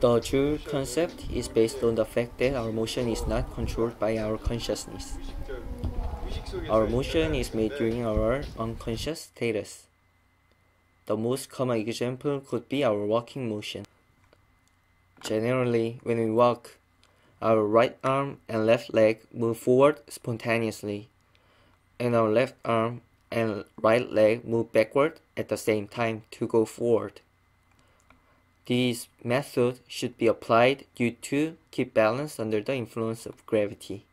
The Jul concept is based on the fact that our motion is not controlled by our consciousness. Our motion is made during our unconscious status. The most common example could be our walking motion. Generally, when we walk, our right arm and left leg move forward spontaneously, and our left arm and right leg move backward at the same time to go forward. These methods should be applied due to keep balance under the influence of gravity.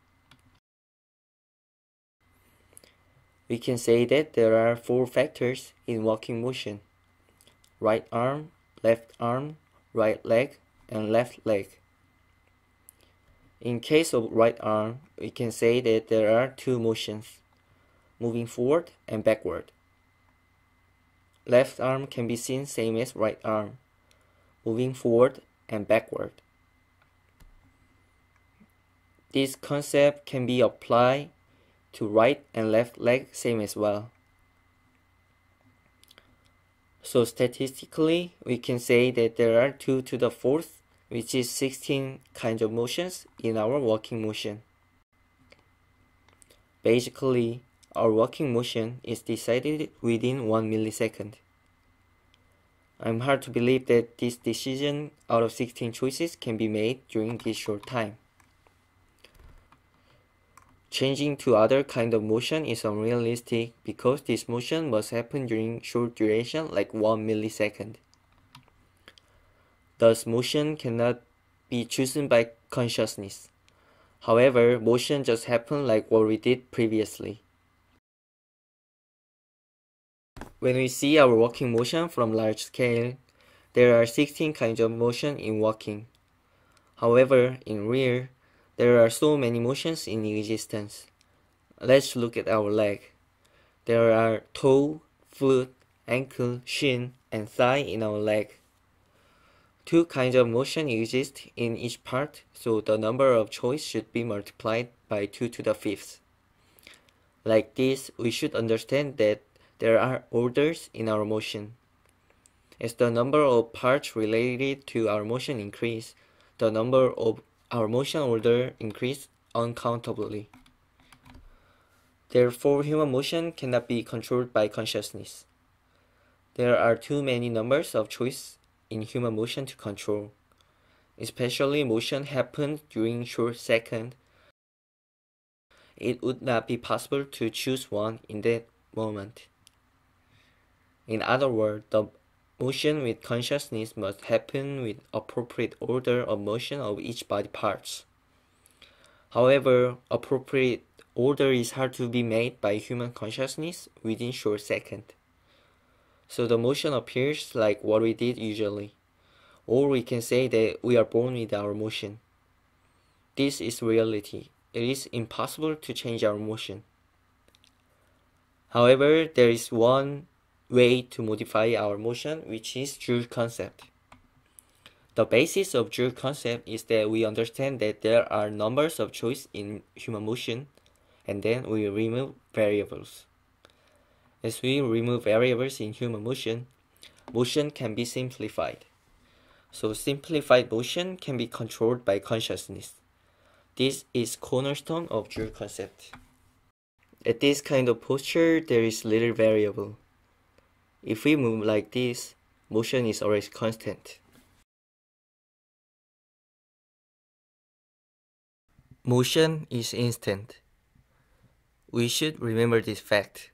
We can say that there are four factors in walking motion. Right arm, left arm, right leg, and left leg. In case of right arm, we can say that there are two motions, moving forward and backward. Left arm can be seen same as right arm moving forward and backward. This concept can be applied to right and left leg same as well. So statistically, we can say that there are 2 to the 4th, which is 16 kinds of motions in our walking motion. Basically, our walking motion is decided within 1 millisecond. I'm hard to believe that this decision out of 16 choices can be made during this short time. Changing to other kind of motion is unrealistic because this motion must happen during short duration like 1 millisecond. Thus, motion cannot be chosen by consciousness. However, motion just happened like what we did previously. When we see our walking motion from large scale, there are 16 kinds of motion in walking. However, in real, there are so many motions in existence. Let's look at our leg. There are toe, foot, ankle, shin, and thigh in our leg. Two kinds of motion exist in each part, so the number of choice should be multiplied by 2 to the fifth. Like this, we should understand that there are orders in our motion. As the number of parts related to our motion increase, the number of our motion order increase uncountably. Therefore, human motion cannot be controlled by consciousness. There are too many numbers of choice in human motion to control. Especially motion happens during short second. It would not be possible to choose one in that moment. In other words, the motion with consciousness must happen with appropriate order of motion of each body parts. However, appropriate order is hard to be made by human consciousness within short second. So the motion appears like what we did usually. Or we can say that we are born with our motion. This is reality. It is impossible to change our motion. However, there is one way to modify our motion, which is Jul concept. The basis of Jul concept is that we understand that there are numbers of choice in human motion, and then we remove variables. As we remove variables in human motion, motion can be simplified. So simplified motion can be controlled by consciousness. This is cornerstone of Jul concept. At this kind of posture, there is little variable. If we move like this, motion is always constant. Motion is instant. We should remember this fact.